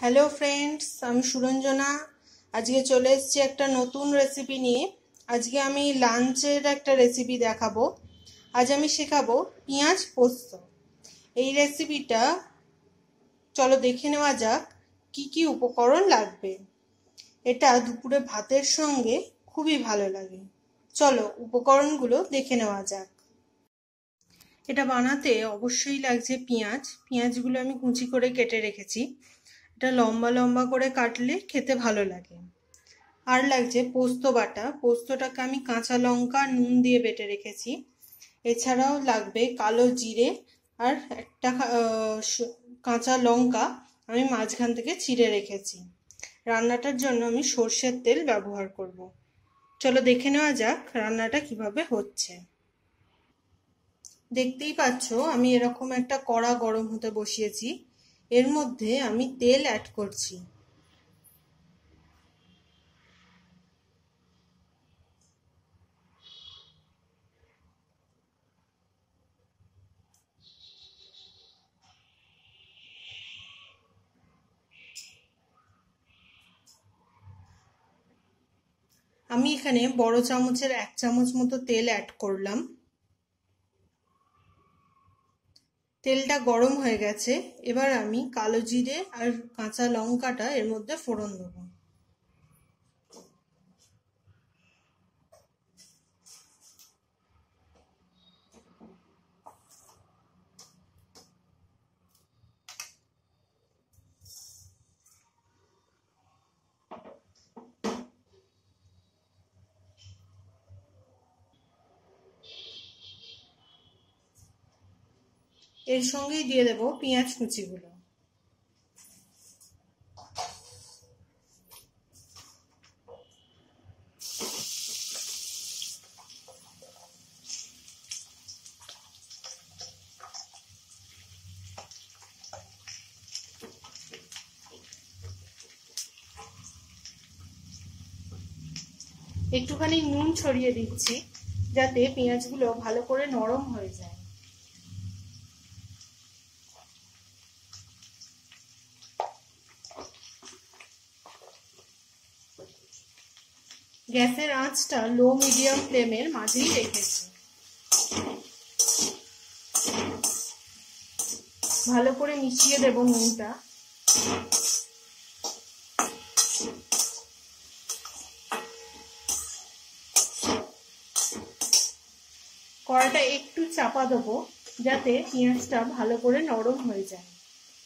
Hello friends আমি সুরঞ্জনা আজকে চলে এসেছি একটা নতুন রেসিপি নিয়ে। আজকে আমি লাঞ্চের একটা রেসিপি দেখাবো। আজ আমি শেখাবো পেঁয়াজ পোস্ত। এই রেসিপিটা চলো দেখে নেওয়া যাক, কি কি উপকরণ লাগবে। এটা দুপুরে ভাতের সঙ্গে খুবই ভালো লাগে। চলো উপকরণগুলো দেখে নেওয়া যাক। এটা বানাতে অবশ্যই লাগছে পেঁয়াজ। পেঁয়াজগুলো আমি কুচি করে কেটে রেখেছি। এটা লম্বা লম্বা করে কাটলে খেতে ভালো লাগে। আর লাগছে পোস্ত বাটা। পোস্তটাকে আমি কাঁচা লঙ্কা নুন দিয়ে বেটে রেখেছি। এছাড়াও লাগবে কালো জিরে আর একটা কাঁচা লঙ্কা আমি মাঝখান থেকে ছিঁড়ে রেখেছি। রান্নাটার জন্য আমি সর্ষের তেল ব্যবহার করব। চলো দেখে নেওয়া যাক রান্নাটা কীভাবে হচ্ছে। দেখতেই পাচ্ছ আমি এরকম একটা কড়া গরম হতে বসিয়েছি। এর মধ্যে আমি তেল অ্যাড করছি। আমি এখানে বড় চামচের এক চামচ মতো তেল অ্যাড করলাম। তেলটা গরম হয়ে গেছে, এবার আমি কালো জিরে আর কাঁচা লঙ্কাটা এর মধ্যে ফোড়ন দেব। এর সঙ্গেই দিয়ে দেব পেঁয়াজ কুচিগুলো। একটুখানি নুন ছড়িয়ে দিচ্ছি, যাতে পেঁয়াজগুলো ভালো করে নরম হয়ে যায়। গ্যাসের আঁচটা লো মিডিয়াম ফ্লেমের মাঝেই রেখেছি। ভালো করে মিশিয়ে দেব নুনটা। কড়াটা একটু চাপা দেবো যাতে পেঁয়াজটা ভালো করে নরম হয়ে যায়।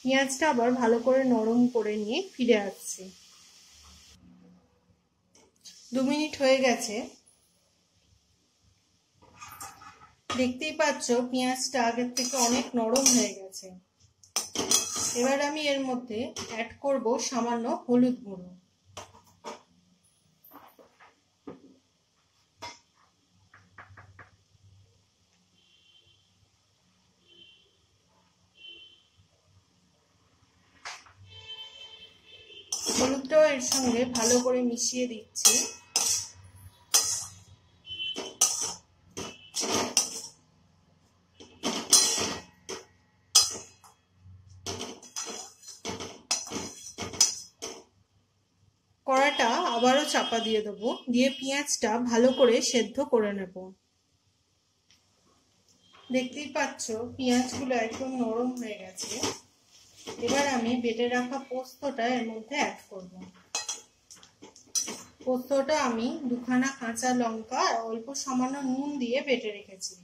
পেঁয়াজটা আবার ভালো করে নরম করে নিয়ে ফিরে আসছি। দু মিনিট হয়ে গেছে। দেখতেই পাচ্ছ, পেঁয়াজটা আগের থেকে অনেক নরম হয়ে গেছে। এবার আমি এর মধ্যে অ্যাড করব সামান্য হলুদ গুঁড়ো। হলুদটাও এর সঙ্গে ভালো করে মিশিয়ে দিচ্ছি। আবারও চাপা দিয়ে দেবো। দিয়ে পেঁয়াজটা ভালো করে সেদ্ধ করে নেব। দেখতেই পাচ্ছ, পেঁয়াজগুলো একদম নরম হয়ে গেছে। এবার আমি বেটে রাখা পোস্তটা এর মধ্যে অ্যাড করব। পোস্তটা আমি দুখানা কাঁচা লঙ্কা আর অল্প সামান্য নুন দিয়ে বেটে রেখেছি।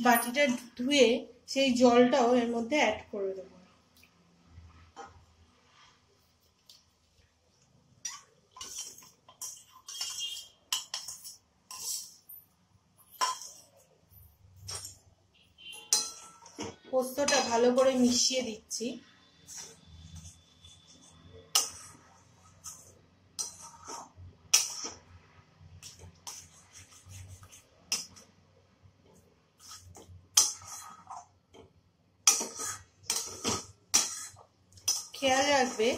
বাটিটা ধুয়ে সেই জলটাও এর মধ্যে অ্যাড করে দেব। পোস্তটা ভালো করে মিশিয়ে দিচ্ছি। খেয়াল রাখবে,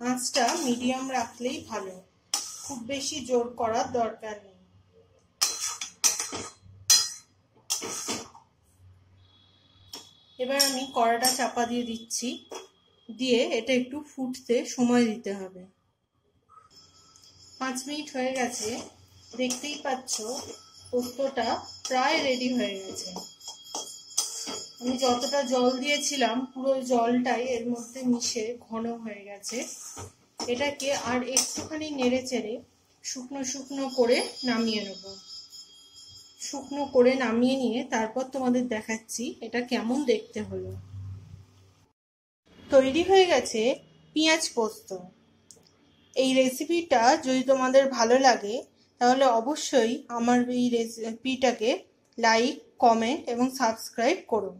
আঁচটা মিডিয়াম রাখলেই ভালো। খুব বেশি জোর করার দরকার নেই। এবার আমি কড়াটা চাপা দিয়ে দিচ্ছি। দিয়ে এটা একটু ফুটতে সময় দিতে হবে। পাঁচ মিনিট হয়ে গেছে। দেখতেই পাচ্ছ, পোস্তটা প্রায় রেডি হয়ে গেছে। আমি যতটা জল দিয়েছিলাম, পুরো জলটাই এর মধ্যে মিশে ঘন হয়ে গেছে। এটাকে আর একটুখানি নেড়ে চেড়ে শুকনো শুকনো করে নামিয়ে নেব। শুকনো করে নামিয়ে নিয়ে তারপর তোমাদের দেখাচ্ছি এটা কেমন দেখতে হলো। তৈরি হয়ে গেছে পেঁয়াজ পোস্ত। এই রেসিপিটা যদি তোমাদের ভালো লাগে, তাহলে অবশ্যই আমার এই রেসিপিটাকে লাইক কমেন্ট এবং সাবস্ক্রাইব করুন।